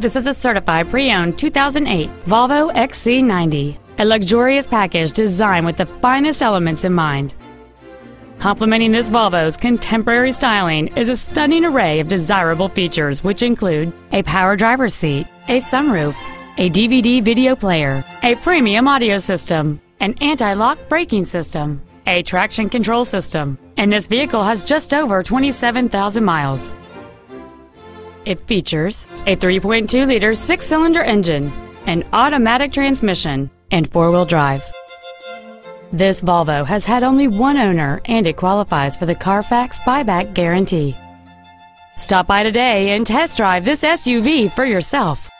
This is a certified pre-owned 2008 Volvo XC90, a luxurious package designed with the finest elements in mind. Complementing this Volvo's contemporary styling is a stunning array of desirable features which include a power driver's seat, a sunroof, a DVD video player, a premium audio system, an anti-lock braking system, a traction control system, and this vehicle has just over 27,000 miles. It features a 3.2-liter six-cylinder engine, an automatic transmission, and four-wheel drive. This Volvo has had only one owner and it qualifies for the Carfax buyback guarantee. Stop by today and test drive this SUV for yourself.